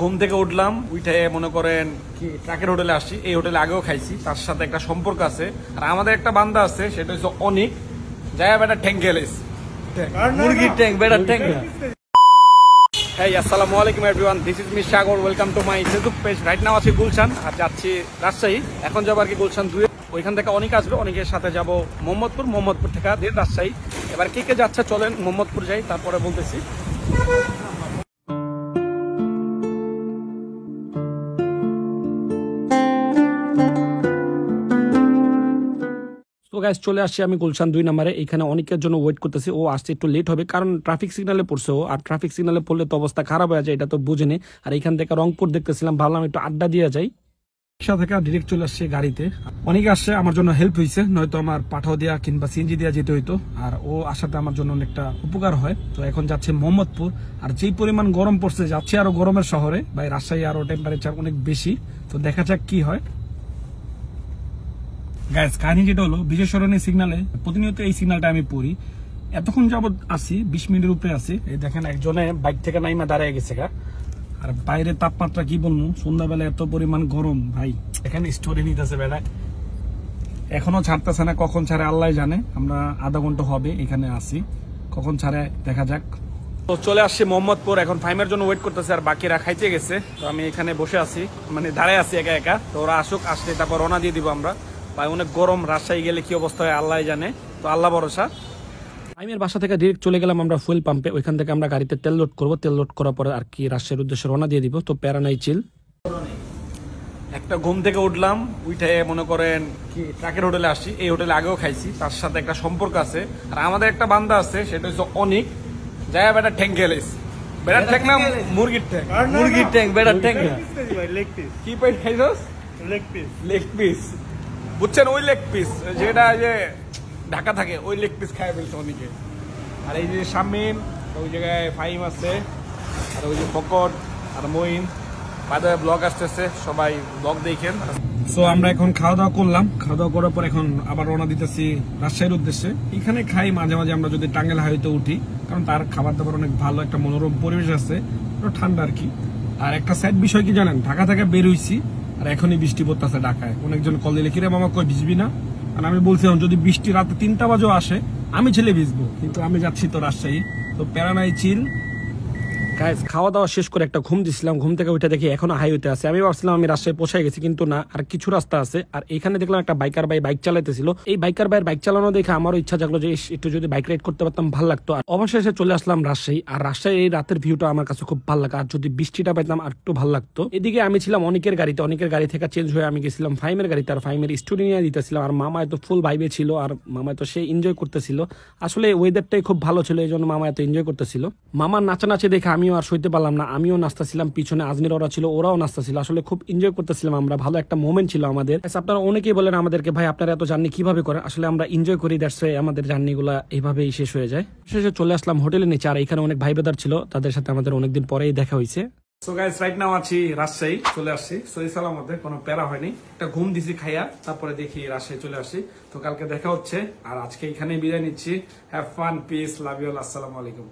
ঘুম থেকে উঠলাম উঠে মনে করেন কি ট্রাকের হোটেলে আসছি। এই হোটেলে আগেও খাইছি তার সাথে একটা সম্পর্ক আছে। আর আমাদের একটা বান্দা আছে সেটা হচ্ছে অনিক। যায় বেটা ঠ্যাং গেলিস মুরগির ট্যাং বেটা ট্যাং Hey, আসসালামু আলাইকুম everyone this is me Sagar welcome to my Facebook page right now আছি গুলশান আর যাচ্ছি রাজশাহী। এখন যাব আর কি গুলশান দুয়ে। ওইখান থেকে অনেক আসবে অনেকের সাথে যাব মোহাম্মদপুর মোহাম্মদপুর থেকে দিয়ে রাজশাহী। এবার কে কে যাচ্ছে চলেন মোহাম্মদপুর যাই তারপরে বলতেছি। গাইজ চলে আসছি আমি গুলশান দুই নম্বরে। এখানে অনেকের জন্য ওয়েট করতেছি। ও আসতে একটু লেট হবে, কারণ ট্রাফিক সিগনালে পড়ছে ও। আর ট্রাফিক সিগনালে পড়লে তো অবস্থা খারাপ হয়ে যায়, এটা তো বুঝেনি। আর এখান থেকে রংপুর দেখতেছিলাম, ভাবলাম একটু আড্ডা দিয়ে যাই। রিক্সা থেকে ডিরেক্ট চলে আসছে গাড়িতে। অনেকে আসছে, আমার জন্য হেল্প হয়েছে নয়তো আমার পাঠাও দেওয়া কিংবা সিএনজি দেওয়া যেতে হইতো। আর ও আসাতে আমার জন্য অনেকটা উপকার হয়। তো এখন যাচ্ছে মোহাম্মদপুর। আর যেই পরিমাণ গরম পড়ছে, যাচ্ছে আরও গরমের শহরে। বা রাজশাহী আরও টেম্পারেচার অনেক বেশি। তো দেখা যাক কি হয়। গাইস কাহিনী যেটা হলো সরণী সিগনালে প্রতিনিয়ত এই সিগনালটা আমি পড়ি। এতক্ষণ যাবৎ আসি বিশ মিনিটের উপরে আছি। এই দেখেন একজনে বাইক থেকে নাইমা দাঁড়িয়ে গেছে গা। আর বাইরে তাপমাত্রা কি বলব? সন্ধ্যাবেলা এত পরিমাণ গরম, ভাই। এখানে স্টোরি নিতেছে বেড়া এখনও ছাড়তেছে না, কখন ছাড়ে আল্লাহ জানে। আমরা আধা ঘণ্টা হবে এখানে আসি কখন ছাড়ে, দেখা যাক। তো চলে আসছি মোহাম্মদপুর, এখন ফাইমের জন্য ওয়েট করতেছে আর বাকিরা খাইতে গেছে। তো আমি এখানে বসে আছি মানে দাঁড়ায় আছি একা একা। তো ওরা আসুক, আসলে তারপর রওনা দিয়ে দিব আমরা। ভাই অনেক গরম রাজশাহী গেলে কি অবস্থা হয় আল্লাহ জানে। তো আল্লাহ ভরসা। ফাইমের বাসা থেকে ডিরেক্ট চলে গেলাম আমরা ফুয়েল পাম্পে ওইখান থেকে আমরা গাড়িতে তেল লোড করব। তেল লোড করার পরে আর কি রাজশাহীর উদ্দেশ্যে রওনা দিয়ে দিব। তো প্যারানাই চিল একটা ঘুম থেকে উঠলাম উঠে মনে করেন কি ট্রাকের হোটেলে আসছি। এই হোটেলে আগেও খাইছি। তার সাথে একটা সম্পর্ক আছে। আর আমাদের একটা বান্দা আছে সেটা হচ্ছে অনিক। যায় বেটা ঠ্যাং গেলিস বেটার ঠ্যাং না মুরগির ঠ্যাং। মুরগির ঠ্যাং বেটার ঠ্যাং। কি পাই খাইছস? লেগ পিস লেগ পিস বুঝছেন, ওই লেগ পিস যেটা যে ঢাকা থাকে, ওই লেগ পিস খাই ফেলছে অনেকে। আর এই যে শামিন ওই জায়গায় ফাইম আছে, আর ওই যে ফকট আর মইন বাজারে ব্লগ আসতেছে, সবাই ব্লগ দেখেন। সো আমরা এখন খাওয়া দাওয়া করলাম। খাওয়া দাওয়া করার পর এখন আবার রওনা দিতেছি রাজশাহীর উদ্দেশ্যে। এখানে খাই মাঝে মাঝে আমরা যদি টাঙ্গেল হাইতে উঠি, কারণ তার খাবার দাবার অনেক ভালো, একটা মনোরম পরিবেশ আছে ঠান্ডা আর কি। আর একটা স্যাড বিষয় কি জানেন? ঢাকা থেকে বের হইছি আর এখনই বৃষ্টি পড়তেছে ঢাকায়। অনেকজন কল দিলে, কিরে মামা, কই ভিজবি না? আর আমি বলছিলাম, যদি বৃষ্টি রাতে তিনটা বাজেও আসে, আমি ছেলে ভিজবো। কিন্তু আমি যাচ্ছি তো রাজশাহী। তো প্যারানাই চিল। গাইস খাওয়া দাওয়া শেষ করে একটা ঘুম দিছিলাম। ঘুম থেকে উঠে দেখি এখনও হাইওয়েতে আছে। আমি ভাবছিলাম আমি রাজশাহী পৌঁছায় গেছি, কিন্তু না, আর কিছু রাস্তা আছে। আর এখানে দেখলাম একটা বাইকার ভাই বাইক চালাইতেছিল। এই বাইকার ভাইয়ের বাইক চালানো দেখে আমারও ইচ্ছা জাগলো যে একটু যদি বাইক রাইড করতে পারতাম, ভালো লাগতো। আর অবশেষে চলে আসলাম রাজশাহী। আর রাজশাহী এই রাতের ভিউটা আমার কাছে খুব ভালো লাগে। আর যদি বৃষ্টিটা পেতাম আর একটু ভালো লাগতো। এদিকে আমি ছিলাম অনেকের গাড়িতে। অনেকের গাড়ি থেকে চেঞ্জ হয়ে আমি গেছিলাম ফাইমের গাড়িতে। আর ফাইমের স্টুডি নিয়ে দিতেছিলাম। আর মামা এত ফুল ভাইবে ছিল। আর মামা তো সে এনজয় করতেছিল। আসলে ওয়েদারটাই খুব ভালো ছিল এই জন্য মামা এত এনজয় করতেছিল। মামার নাচানাচি দেখে আমিও আর সইতে পারলাম না, আমিও নাচতেছিলাম পিছনে আজমির ওরা ছিল, ওরাও নাচতেছিল আসলে খুব এনজয় করতেছিলাম আমরা, ভালো একটা মোমেন্ট ছিল আমাদের। আপনারা অনেকেই বলেন আমাদেরকে, ভাই, আপনারা এত জার্নি কীভাবে করেন? আসলে আমরা এনজয় করি দ্যাটস আমাদের জার্নি গুলা এইভাবেই শেষ হয়ে যায়। শেষে চলে আসলাম হোটেলের নিচে, আর এখানে অনেক ভাই বেদার ছিল, তাদের সাথে আমাদের অনেকদিন পরেই দেখা হয়েছে। সো রাইট নাও আছি রাজশাহী, চলে আসছি। সহি সালামতে, কোনো প্যারা হয়নি। একটা ঘুম দিছি খাইয়া, তারপরে দেখি রাজশাহী চলে আসি। তো কালকে দেখা হচ্ছে, আর আজকে এখানে বিদায় নিচ্ছি। Have fun peace love you আসসালামু আলাইকুম।